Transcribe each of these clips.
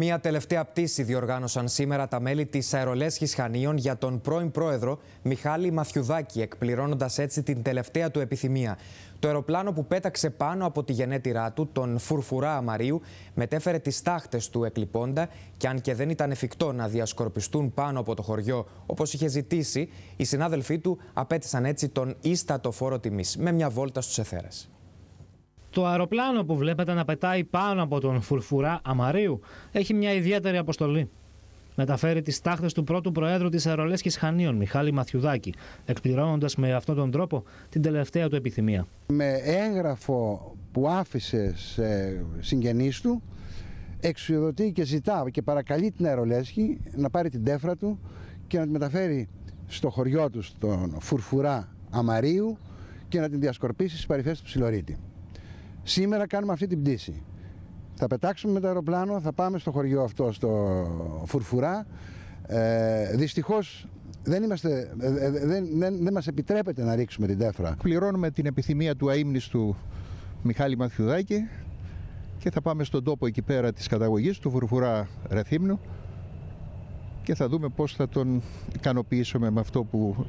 Μία τελευταία πτήση διοργάνωσαν σήμερα τα μέλη της Αερολέσχης Χανίων για τον πρώην πρόεδρο Μιχάλη Μαθιουδάκη, εκπληρώνοντας έτσι την τελευταία του επιθυμία. Το αεροπλάνο που πέταξε πάνω από τη γενέτειρά του, τον Φουρφουρά Αμαρίου, μετέφερε τις τάχτες του εκλειπώντα και αν και δεν ήταν εφικτό να διασκορπιστούν πάνω από το χωριό όπως είχε ζητήσει, οι συνάδελφοί του απέτησαν έτσι τον ίστατο φόρο τιμής με μια βόλτα στους εθέρες. Το αεροπλάνο που βλέπετε να πετάει πάνω από τον Φουρφουρά Αμαρίου έχει μια ιδιαίτερη αποστολή. Μεταφέρει τις τάχτες του πρώτου Προέδρου της Αερολέσχη Χανίων, Μιχάλη Μαθιουδάκη, εκπληρώνοντας με αυτόν τον τρόπο την τελευταία του επιθυμία. Με έγγραφο που άφησε σε συγγενείς του, εξουδοτεί και ζητά και παρακαλεί την Αερολέσχη να πάρει την τέφρα του και να τη μεταφέρει στο χωριό του, στον Φουρφουρά Αμαρίου και να την διασκορπίσει στις παρυφές του Ψιλορίτη. Σήμερα κάνουμε αυτή την πτήση. Θα πετάξουμε με το αεροπλάνο, θα πάμε στο χωριό αυτό, στο Φουρφουρά. Ε, δυστυχώς δεν, είμαστε, ε, ε, δεν, δεν, δεν μας επιτρέπεται να ρίξουμε την τέφρα. Πληρώνουμε την επιθυμία του αείμνηστου Μιχάλη Μαθιουδάκη και θα πάμε στον τόπο εκεί πέρα της καταγωγής του Φουρφουρά Ρεθύμνου και θα δούμε πώς θα τον ικανοποιήσουμε με αυτό που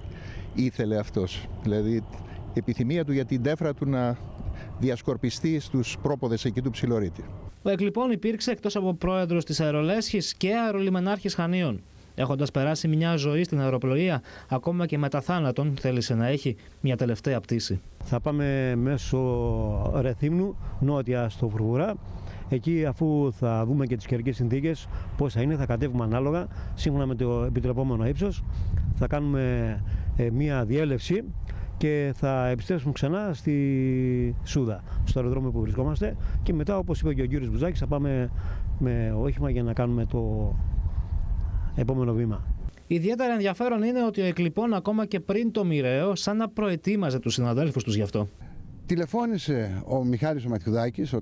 ήθελε αυτός. Δηλαδή η επιθυμία του για την τέφρα του να διασκορπιστεί στους πρόποδες εκεί του Ψιλορίτη. Ο Εκλειπών υπήρξε εκτός από πρόεδρος της Αερολέσχης και αερολιμενάρχης Χανίων. Έχοντας περάσει μια ζωή στην αεροπλοεία, ακόμα και μετά θάνατον, θέλησε να έχει μια τελευταία πτήση. Θα πάμε μέσω Ρεθύμνου, νότια στο Φουργουρά. Εκεί, αφού θα δούμε και τις καιρικές συνθήκες, πώς θα είναι, θα κατέβουμε ανάλογα, σύμφωνα με το επιτρεπόμενο ύψος. Θα κάνουμε ε, μία διέλευση και θα επιστρέψουμε ξανά στη Σούδα, στο αεροδρόμιο που βρισκόμαστε και μετά όπως είπε και ο κύριος Μπουζάκης θα πάμε με όχημα για να κάνουμε το επόμενο βήμα. Ιδιαίτερα ενδιαφέρον είναι ότι ο Εκλειπών ακόμα και πριν το μοιραίο σαν να προετοίμαζε τους συναδέλφους τους γι' αυτό. Τηλεφώνησε ο Μιχάλης ο Ματιουδάκης, ο,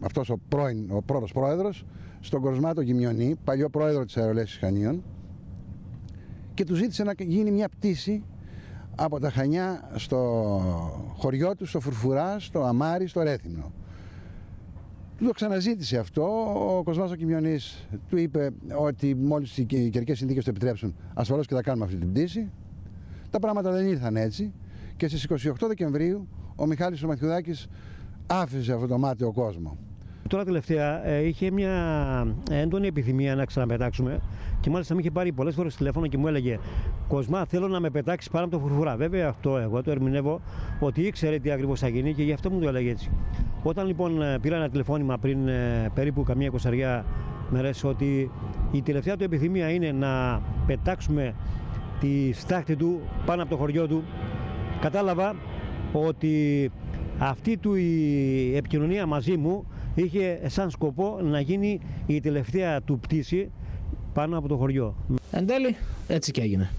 αυτός ο, πρώην, ο πρώτος πρόεδρος, στον Κορσμάτο Γημιονή, παλιό πρόεδρο της Αερολέσης Χανίων και του ζήτησε να γίνει μια πτήση από τα Χανιά στο χωριό του, στο Φουρφουρά, στο Αμάρι, στο Ρέθυμνο. Του το ξαναζήτησε αυτό. Ο Κοσμάς ο Κιμιονής του είπε ότι μόλις οι καιρικές συνθήκες το επιτρέψουν, ασφαλώς και θα κάνουμε αυτή την πτήση. Τα πράγματα δεν ήρθαν έτσι και στις 28 Δεκεμβρίου ο Μιχάλης ο Μαθιουδάκης άφησε αυτό το μάτιο κόσμος. Τώρα τελευταία ε, είχε μια έντονη επιθυμία να ξαναπετάξουμε και μάλιστα με είχε πάρει πολλές φορές τηλέφωνο και μου έλεγε Κοσμά, θέλω να με πετάξεις πάνω από το φουρφουρά. Βέβαια αυτό εγώ το ερμηνεύω ότι ήξερε τι ακριβώς θα γίνει και γι' αυτό μου το έλεγε έτσι. Όταν λοιπόν ε, πήρα ένα τηλεφώνημα πριν ε, περίπου καμία εικοσαριά μέρες ότι η τελευταία του επιθυμία είναι να πετάξουμε τη στάχτη του πάνω από το χωριό του, κατάλαβα ότι αυτή του η επικοινωνία μαζί μου είχε σαν σκοπό να γίνει η τελευταία του πτήση πάνω από το χωριό. Εν τέλει, έτσι και έγινε.